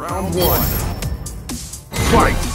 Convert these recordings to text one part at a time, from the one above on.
Round one. Fight!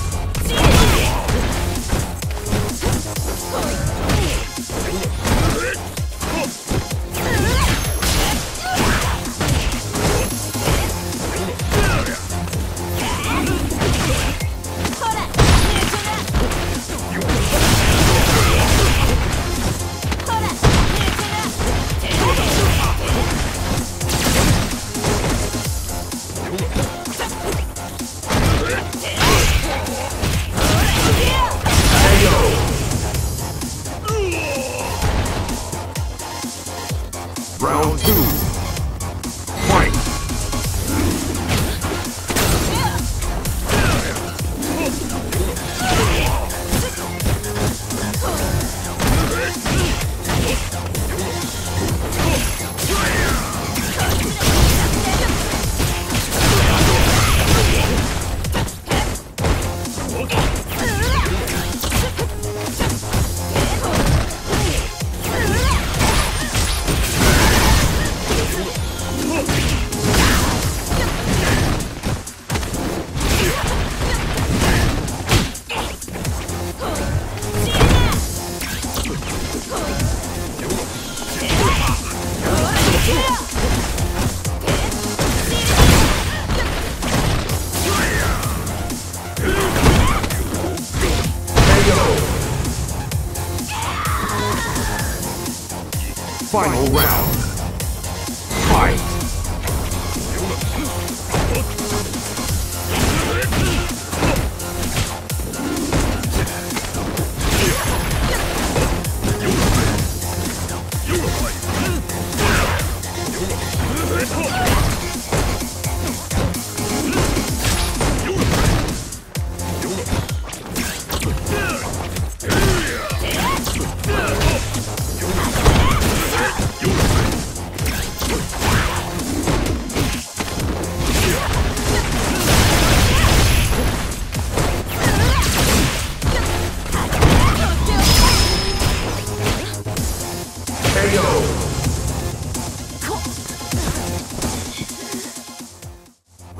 Final round.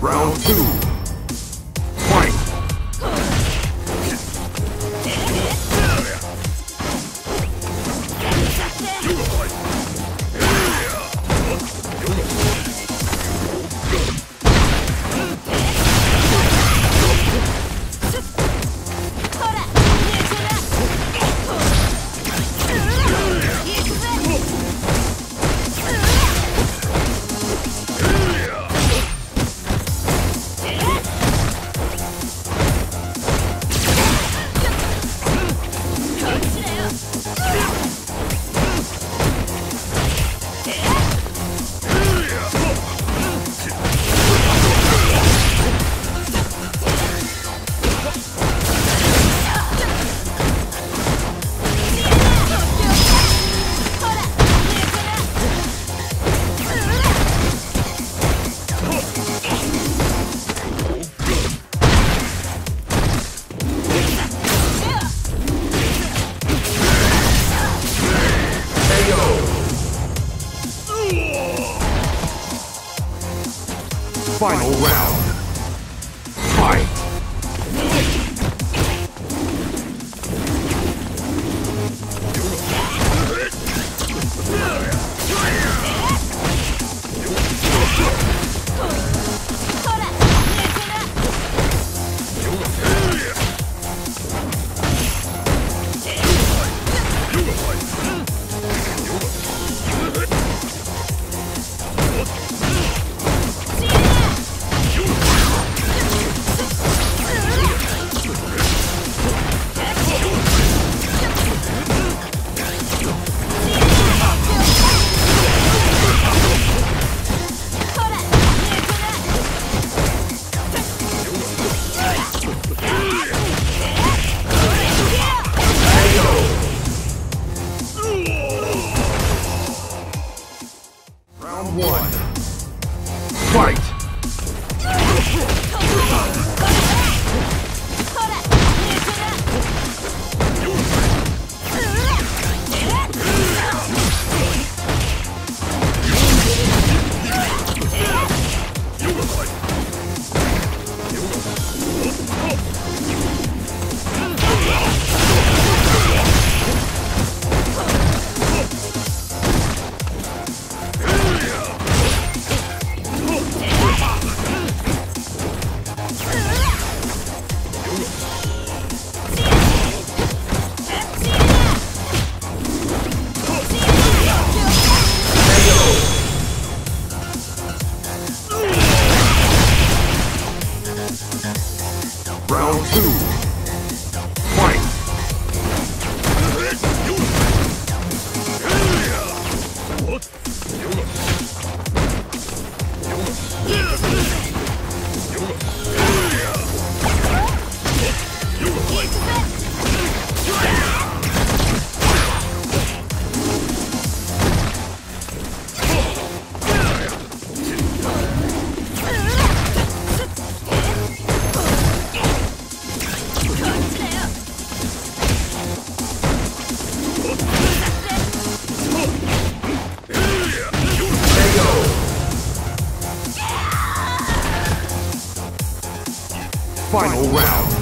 Round two. Final round. Fight! One. Fight! KO. Final round.